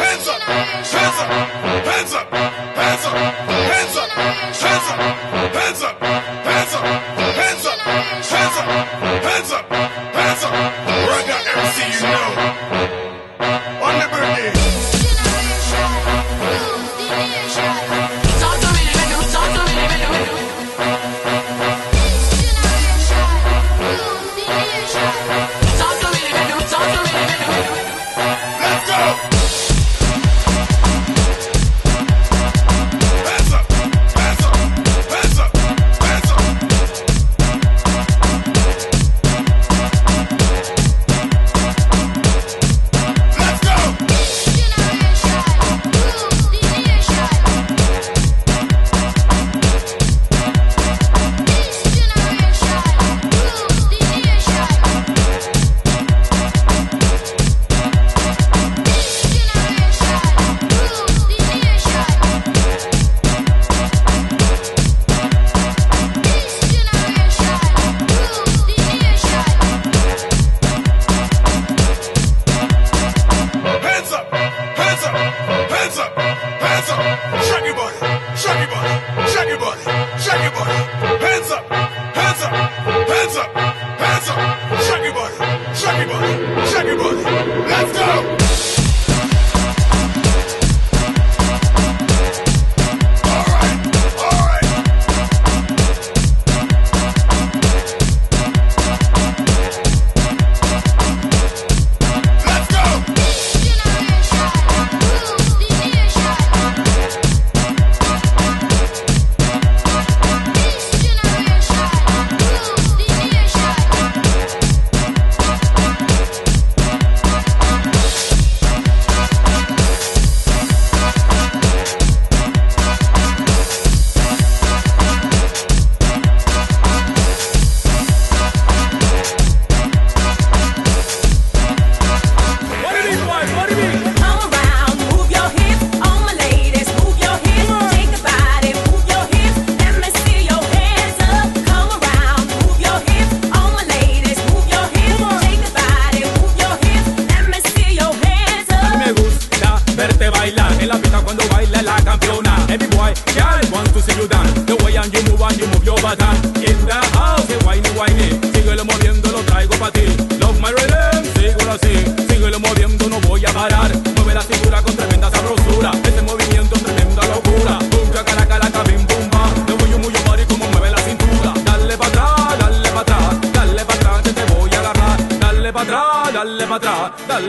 hands up, hands up, hands up, hands up.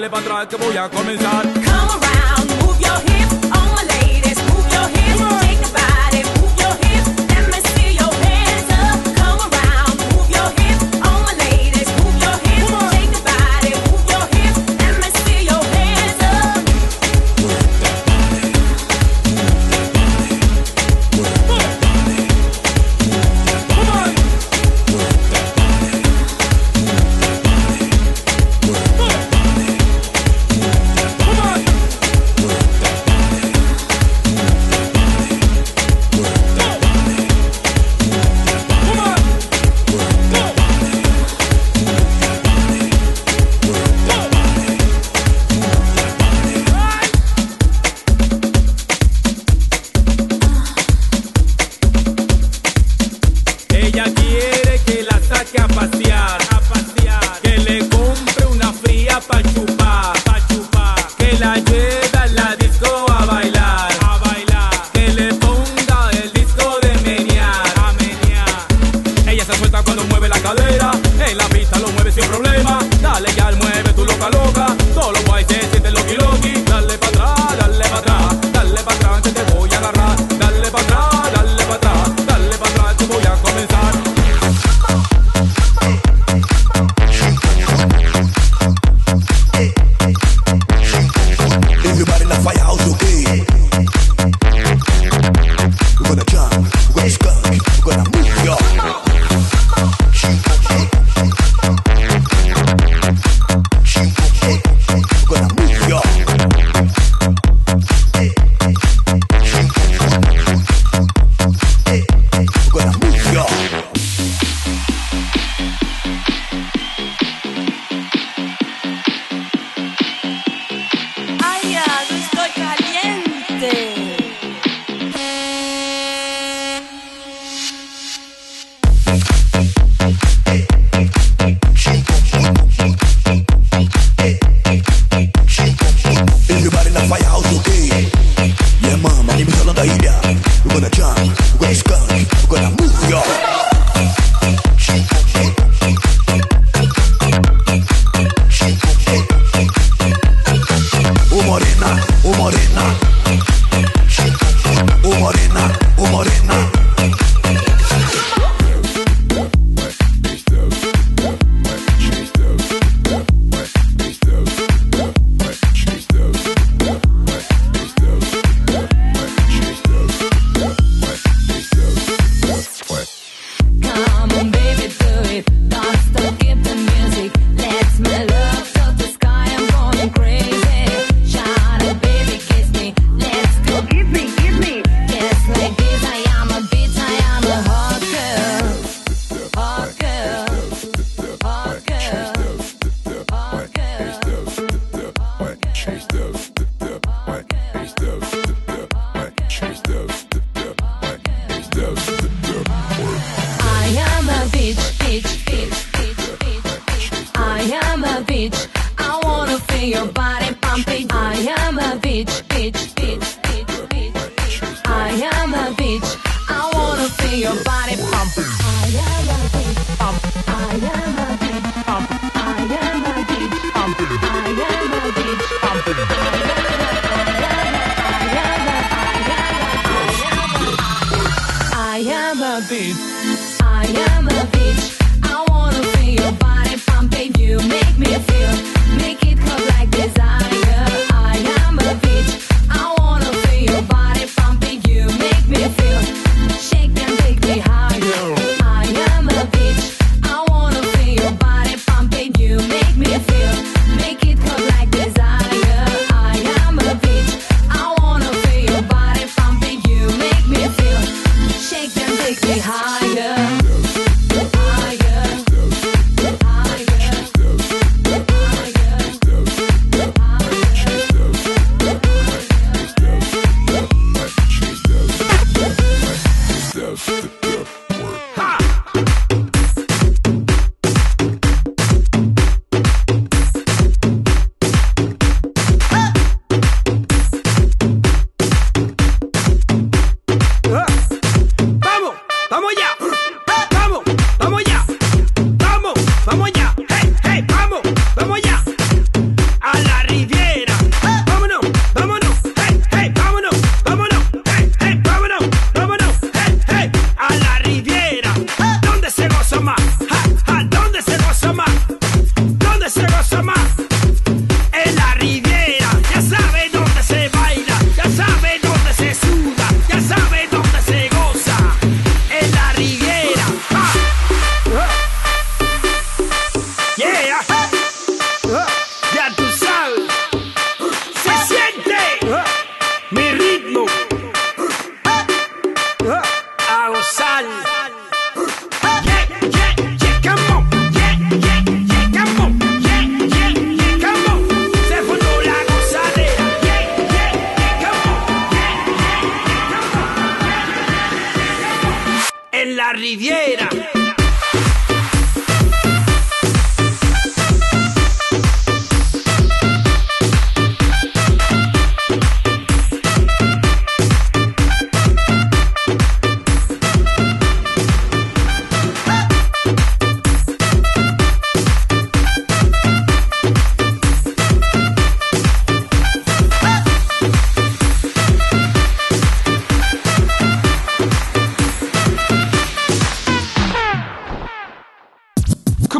dale para atrás que voy a comenzar. Come around, move your hips. vai alto, ok? Your body pumping.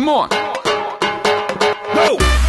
Come on. Go.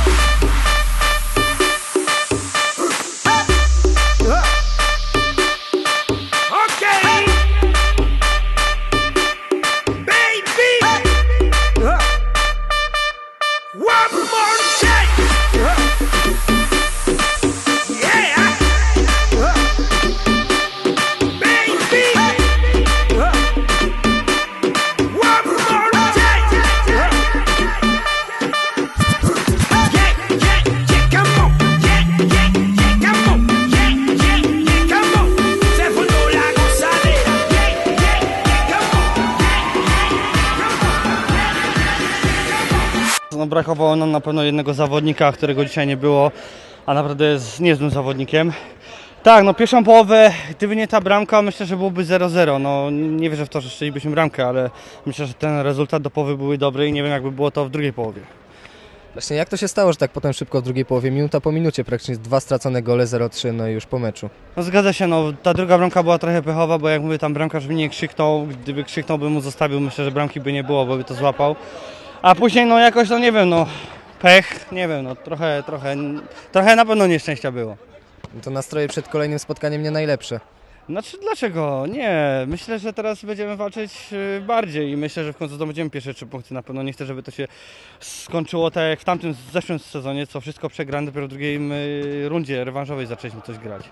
Brakowało nam na pewno jednego zawodnika, którego dzisiaj nie było. a naprawdę jest niezłym zawodnikiem. Tak, no pierwszą połowę, gdyby nie ta bramka, myślę, że byłoby 0-0. No nie wierzę w to, że strzelibyśmy bramkę, ale myślę, że ten rezultat do połowy były dobry i nie wiem, jakby było to w drugiej połowie. Właśnie jak to się stało, że tak potem szybko w drugiej połowie, minuta po minucie praktycznie dwa stracone gole 0-3, no i już po meczu. No zgadza się, no ta druga bramka była trochę pechowa, bo jak mówię, tam bramkarz by nie krzyknął, gdyby krzyknął, by mu zostawił, myślę, że bramki by nie było, bo by to złapał. A później, no jakoś, no nie wiem, no pech, nie wiem, no trochę, trochę, trochę na pewno nieszczęścia było. To nastroje przed kolejnym spotkaniem nie najlepsze. Znaczy dlaczego? Nie, myślę, że teraz będziemy walczyć y, bardziej i myślę, że w końcu zdobędziemy pierwsze trzy punkty. Na pewno nie chcę, żeby to się skończyło tak jak w tamtym zeszłym sezonie, co wszystko przegrane, dopiero w drugiej y, rundzie rewanżowej zaczęliśmy coś grać.